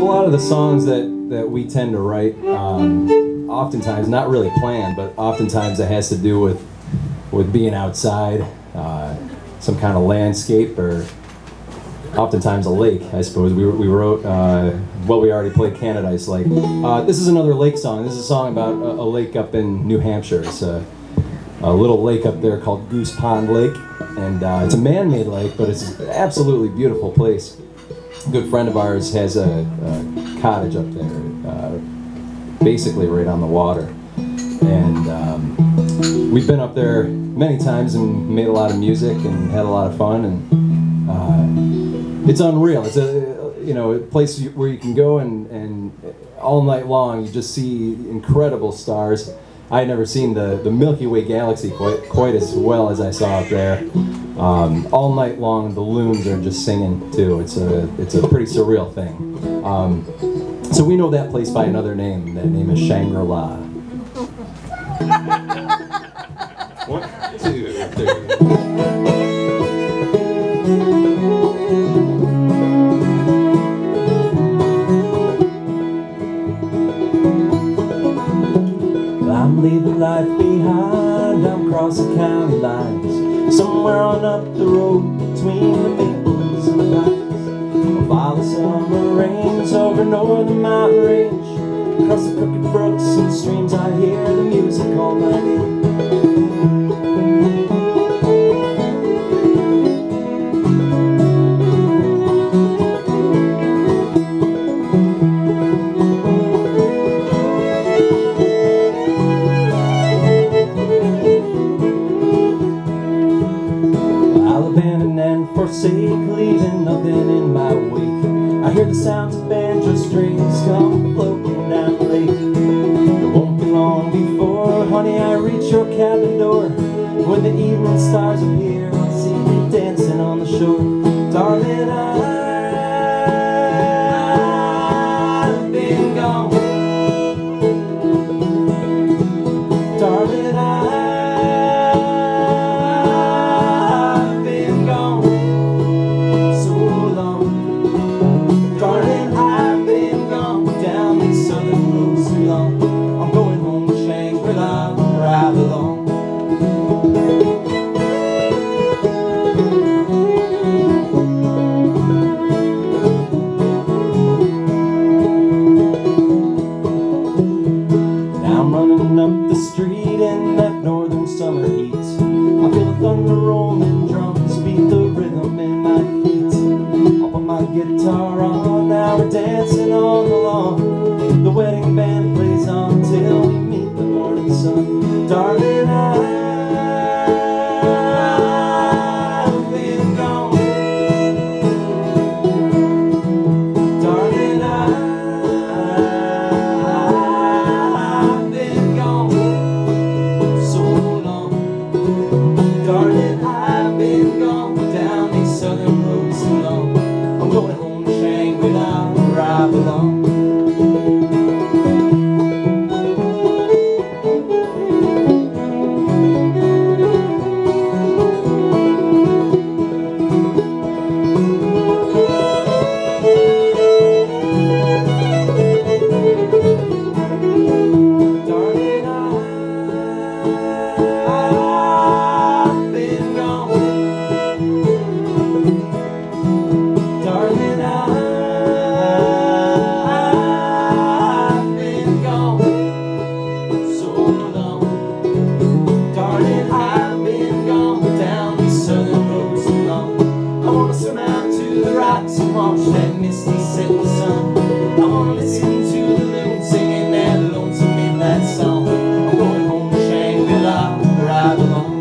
A lot of the songs that, that we tend to write, um, oftentimes, not really planned, but oftentimes it has to do with, with being outside, uh, some kind of landscape, or oftentimes a lake, I suppose. We, we wrote, uh, well, we already played Canadice Lake. Uh, this is another lake song. This is a song about a, a lake up in New Hampshire. It's a, a little lake up there called Goose Pond Lake, and uh, it's a man-made lake, but it's an absolutely beautiful place. Good friend of ours has a, a cottage up there, uh, basically right on the water, and um, we've been up there many times and made a lot of music and had a lot of fun, and uh, it's unreal. It's a you know a place where you can go and and all night long you just see incredible stars. I had never seen the, the Milky Way galaxy quite, quite as well as I saw up there. Um, all night long, the loons are just singing too. It's a, it's a pretty surreal thing. Um, so we know that place by another name. That name is Shangri-La. I'm leaving life behind, I'm crossing county lines. Somewhere on up the road between the maples and the pines I'll follow summer rains over northern mountain range Across the crooked brooks and streams I hear the music call my name forsake, leaving nothing in my wake. I hear the sounds of banjo strings come floating down the lake. It won't be long before, honey, I reach your cabin door. When the evening stars appear, I'll see you dancing on the shore. Street watch that misty setting sun. I wanna listen to the loon singing that lonesome midnight song. I'm going home to Shangri-La where I belong.